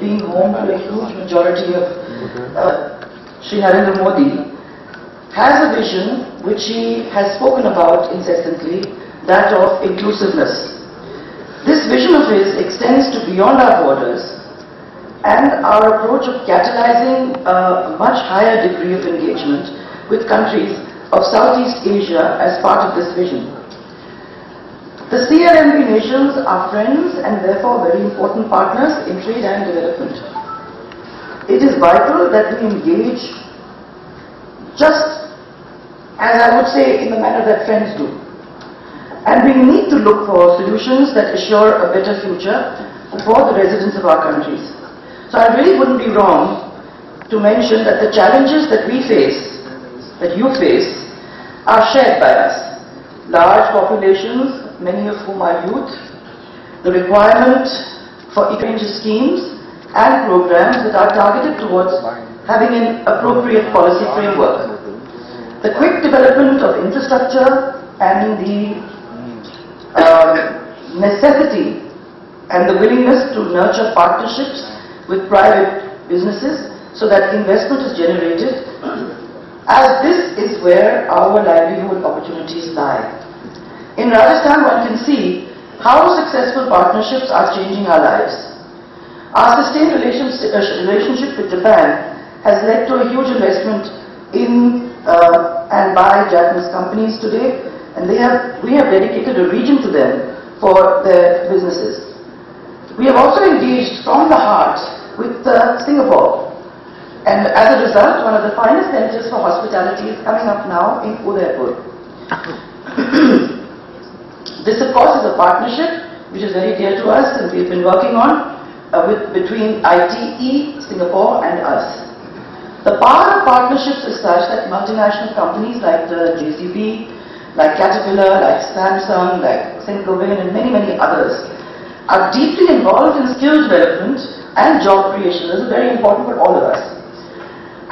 being home to a huge majority of uh, Sri Narendra Modi, has a vision which he has spoken about incessantly, that of inclusiveness. This vision of his extends to beyond our borders and our approach of catalyzing a much higher degree of engagement with countries of Southeast Asia as part of this vision. The CLMV nations are friends and therefore very important partners in trade and development. It is vital that we engage just as I would say in the manner that friends do. And we need to look for solutions that assure a better future for the residents of our countries. So I really wouldn't be wrong to mention that the challenges that we face, that you face, are shared by us. Large populations, many of whom are youth, the requirement for eco schemes and programs that are targeted towards having an appropriate policy framework. The quick development of infrastructure and the uh, necessity and the willingness to nurture partnerships with private businesses so that investment is generated as this is where our livelihood opportunities lie. In Rajasthan one can see how successful partnerships are changing our lives. Our sustained relationship with Japan has led to a huge investment in uh, and by Japanese companies today and they have, we have dedicated a region to them for their businesses. We have also engaged from the heart with uh, Singapore and as a result one of the finest centers for hospitality is coming up now in Udaipur. this of course is a partnership which is very dear to us and we've been working on uh, with, between ITE, Singapore and us. The power of partnerships is such that multinational companies like the JCB, like Caterpillar, like Samsung, like Saint-Gobain and many, many others are deeply involved in skill development and job creation. This is very important for all of us.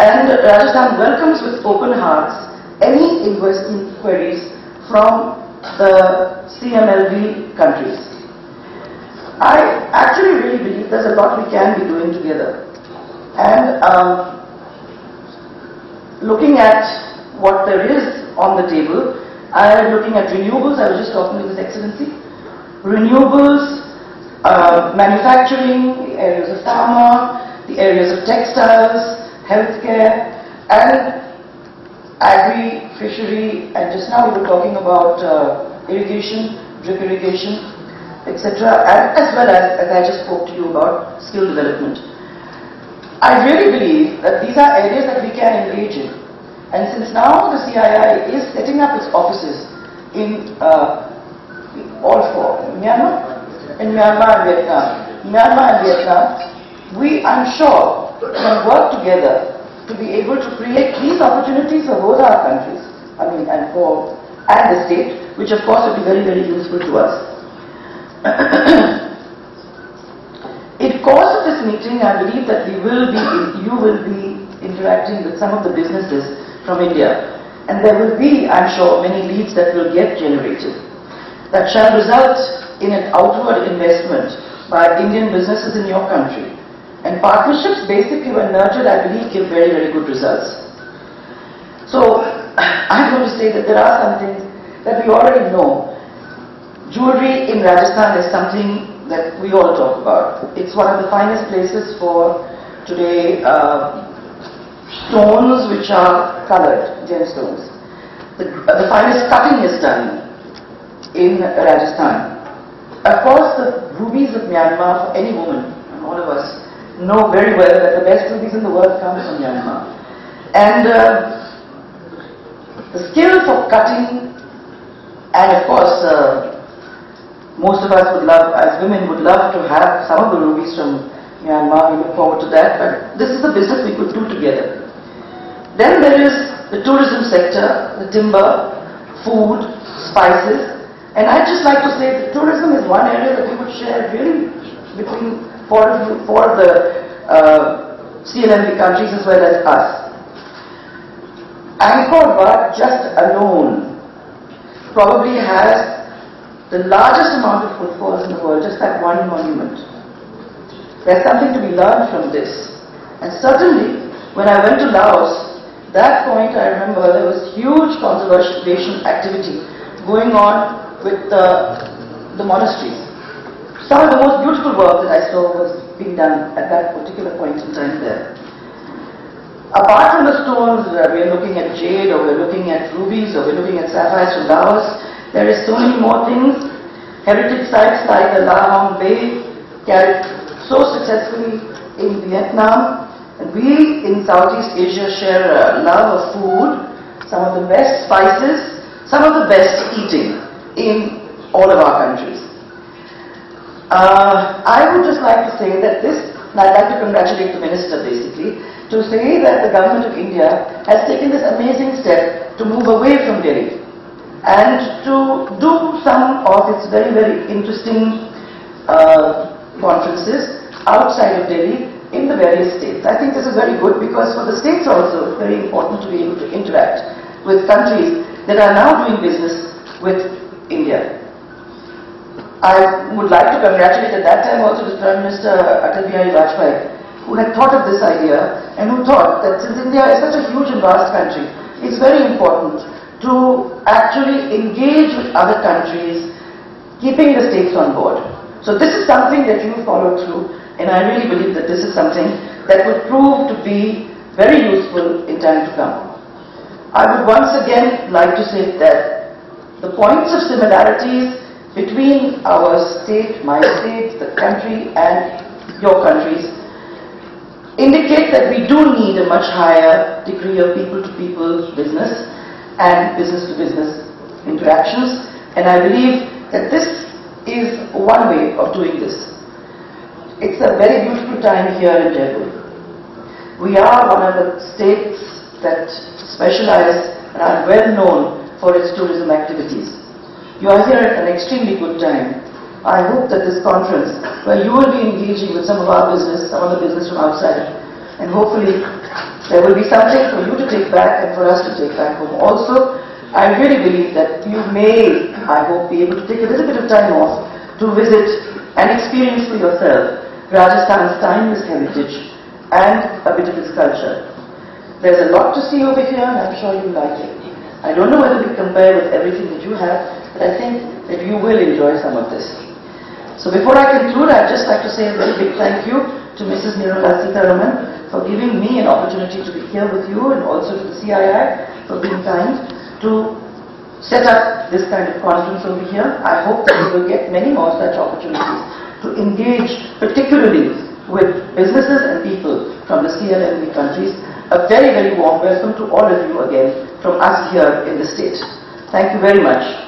And Rajasthan welcomes with open hearts any investment queries from the CMLV countries. I actually really believe there's a lot we can be doing together. And um, looking at what there is on the table, I am looking at renewables, I was just talking to His Excellency. Renewables, uh, manufacturing, the areas of pharma, the areas of textiles, healthcare, and agri, fishery, and just now we were talking about uh, irrigation, drip irrigation, etc., as well as, as I just spoke to you about skill development. I really believe that these are areas that we can engage in. And since now the CII is setting up its offices in uh, all four, Myanmar, in Myanmar and Vietnam, Myanmar and Vietnam, we, I'm sure, can work together to be able to create these opportunities for both our countries, I mean, and for, and the state, which of course will be very, very useful to us. In course of this meeting, I believe that we will be, you will be interacting with some of the businesses from India. And there will be, I'm sure, many leads that will get generated that shall result in an outward investment by Indian businesses in your country. And partnerships basically when nurtured, I believe, give very, very good results. So, I'm going to say that there are some things that we already know. Jewelry in Rajasthan is something that we all talk about. It's one of the finest places for today uh, stones which are colored, gemstones. The, uh, the finest cutting is done in Rajasthan. Of course, the rubies of Myanmar, for any woman, and all of us, know very well that the best rubies in the world come from Myanmar. And uh, the skill for cutting, and of course, uh, most of us would love, as women, would love to have some of the rubies from Myanmar. We look forward to that. But this is a business we could do together. Then there is the tourism sector, the timber, food, spices. And I'd just like to say that tourism is one area that we would share really between four of the uh, countries as well as us. Angkor Wat just alone probably has the largest amount of footfalls in the world, just that one monument. There's something to be learned from this. And certainly, when I went to Laos, that point I remember there was huge conservation activity going on with the, the monasteries. Some of the most beautiful work that I saw was being done at that particular point in time there. Apart from the stones, uh, we are looking at jade, or we're looking at rubies, or we're looking at sapphires from Laos. There is so many more things. Heritage sites like the La Hong Bay carried so successfully in Vietnam. And we in Southeast Asia share a love of food, some of the best spices, some of the best eating in all of our countries. Uh, I would just like to say that this, I'd like to congratulate the Minister basically, to say that the Government of India has taken this amazing step to move away from Delhi and to do some of its very, very interesting uh, conferences outside of Delhi in the various states. I think this is very good because for the states also it's very important to be able to interact with countries that are now doing business with India. I would like to congratulate at that time also the Prime Minister Atal Bihari Vajpayee who had thought of this idea and who thought that since India is such a huge and vast country, it's very important to actually engage with other countries, keeping the states on board. So this is something that you follow through, and I really believe that this is something that will prove to be very useful in time to come. I would once again like to say that the points of similarities between our state, my state, the country, and your countries indicate that we do need a much higher degree of people-to-people business and business-to-business interactions. And I believe that this is one way of doing this. It's a very beautiful time here in Jaipur. We are one of the states that specialize and are well known for its tourism activities. You are here at an extremely good time I hope that this conference, where you will be engaging with some of our business, some of the business from outside, and hopefully there will be something for you to take back and for us to take back home. Also, I really believe that you may, I hope, be able to take a little bit of time off to visit and experience for yourself Rajasthan's timeless heritage and a bit of its culture. There's a lot to see over here and I'm sure you'll like it. I don't know whether we compare with everything that you have, but I think that you will enjoy some of this. So before I conclude, I'd just like to say a very big thank you to Mrs. Nirmala Sitharaman for giving me an opportunity to be here with you and also to the CII for being kind to set up this kind of conference over here. I hope that we will get many more such opportunities to engage particularly with businesses and people from the CLMV countries. A very, very warm welcome to all of you again from us here in the state. Thank you very much